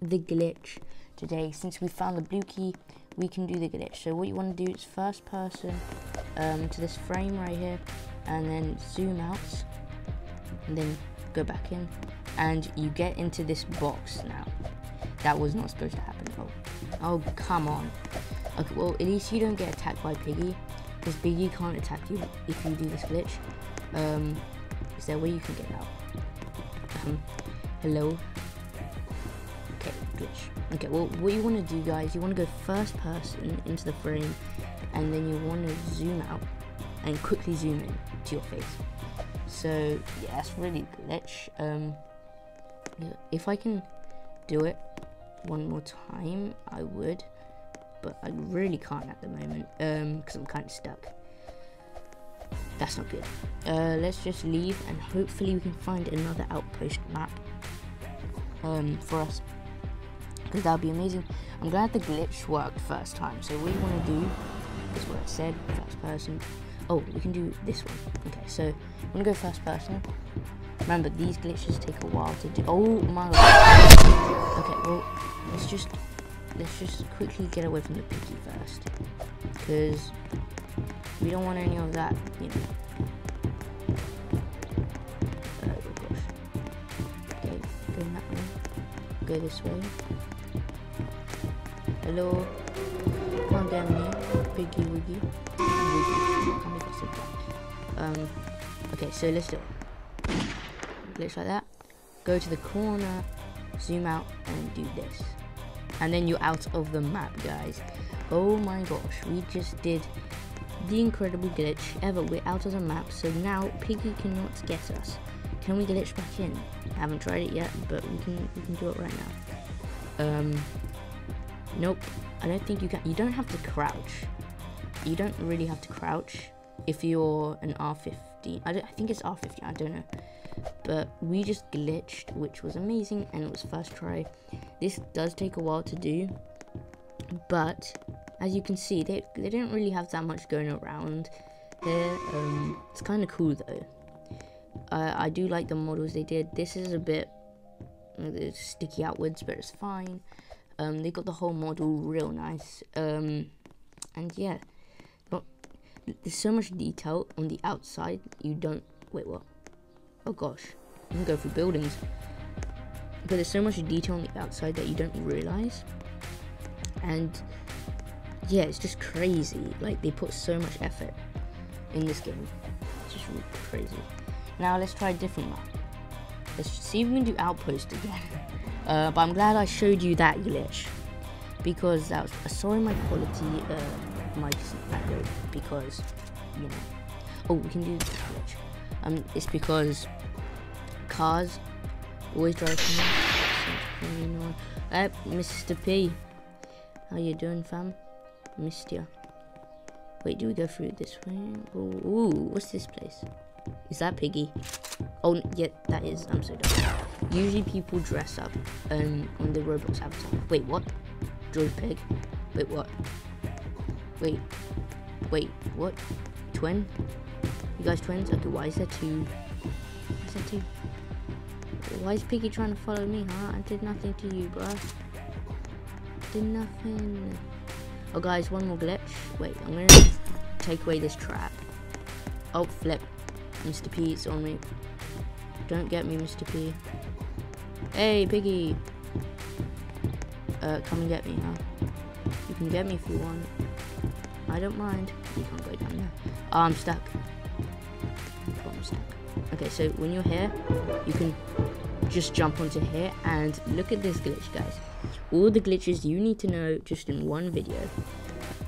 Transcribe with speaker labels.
Speaker 1: the glitch today. Since we found the blue key, we can do the glitch. So what you want to do is first person um, to this frame right here, and then zoom out, and then go back in, and you get into this box now. That was not supposed to happen. Oh, oh come on. Okay, well at least you don't get attacked by Piggy, because Piggy can't attack you if you do this glitch. Um, is there a way you can get out? Um, hello. Okay, well, what you want to do, guys, you want to go first person into the frame, and then you want to zoom out and quickly zoom in to your face. So yeah, that's really glitch. Um, if I can do it one more time, I would, but I really can't at the moment um, because I'm kind of stuck. That's not good. Uh, let's just leave and hopefully we can find another outpost map um, for us because that would be amazing. I'm glad the glitch worked first time. So what you want to do is what I said, first person. Oh, we can do this one. Okay, so I'm gonna go first person. Remember, these glitches take a while to do. Oh my god. Okay, well, let's just let's just quickly get away from the Piggy first, because we don't want any of that, you know. Oh gosh. Okay, go that way. Go this way. Hello. Come here, piggy wiggy. Um, okay, so let's do it. Glitch like that. Go to the corner, zoom out, and do this. And then you're out of the map, guys. Oh my gosh, we just did the incredible glitch ever. We're out of the map, so now Piggy cannot get us. Can we glitch back in? I haven't tried it yet, but we can we can do it right now. Um, nope. I don't think you can. You don't have to crouch. You don't really have to crouch if you're an R15. I, I think it's R15. I don't know. But we just glitched, which was amazing, and it was first try. This does take a while to do, but as you can see, they, they don't really have that much going around here. Um, it's kind of cool though. Uh, I do like the models they did. This is a bit uh, sticky outwards, but it's fine. Um, they got the whole model real nice. Um, and yeah, not, there's so much detail on the outside. You don't wait. What? Oh gosh, you can go through buildings. But there's so much detail on the outside that you don't realize. And yeah, it's just crazy. Like they put so much effort in this game. It's just really crazy. Now let's try a different map. Let's see if we can do Outpost again. Uh, but I'm glad I showed you that glitch because that was sorry my quality uh, might isn't that good because you know. Oh, we can do this glitch. Um, it's because cars always drive me. Uh, Mr. P, how you doing, fam? Missed ya. Wait, do we go through this way? Ooh, ooh, what's this place? Is that Piggy? Oh, yeah, that is. I'm so dumb. Usually people dress up um, on the Roblox avatar. Wait, what? Droid Pig? Wait, what? Wait. Wait, what? Twin? You guys twins? Okay, why is there two? Why is there two? Why is Piggy trying to follow me, huh? I did nothing to you, bruh. Did nothing. Oh, guys, one more glitch. Wait, I'm gonna take away this trap. Oh, flip. Mr. P, it's on me. Don't get me, Mr. P. Hey, Piggy. Uh, come and get me, huh? You can get me if you want. I don't mind. You can't go down there. Oh, I'm stuck. Oh, I'm stuck. Okay, so when you're here, you can just jump onto here and look at this glitch, guys. All the glitches you need to know just in one video.